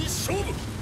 に勝負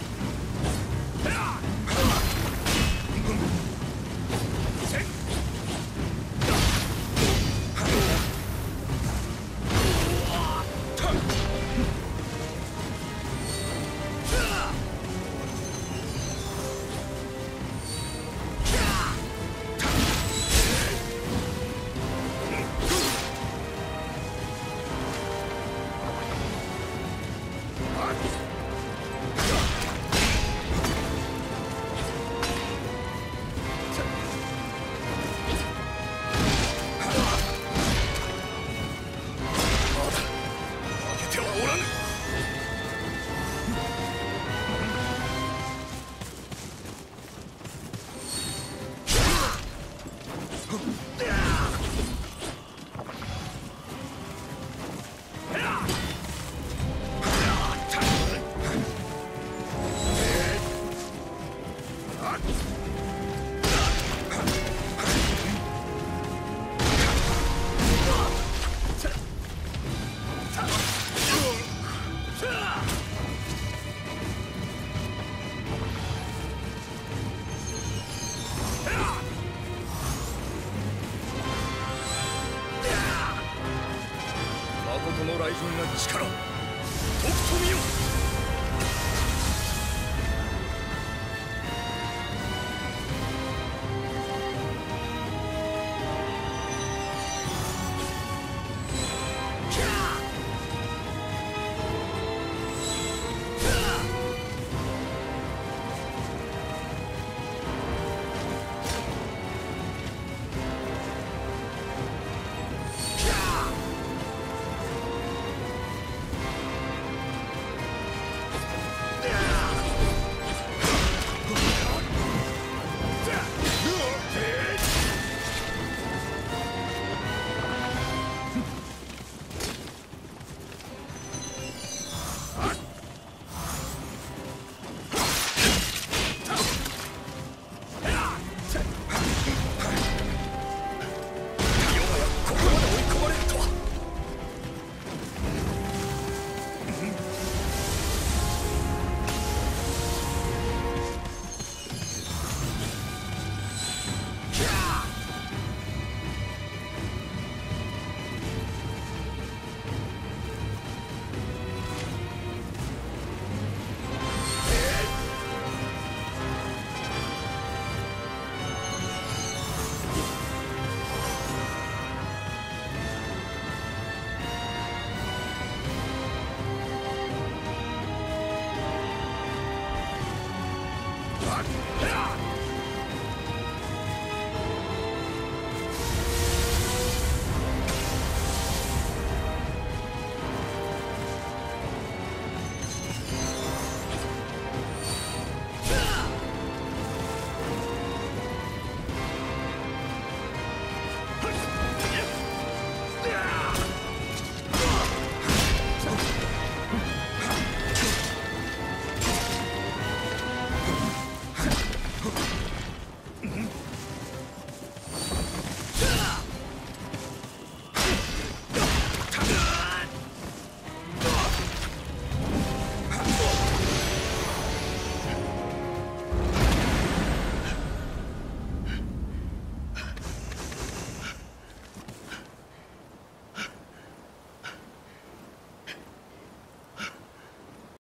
大事な力 Rock!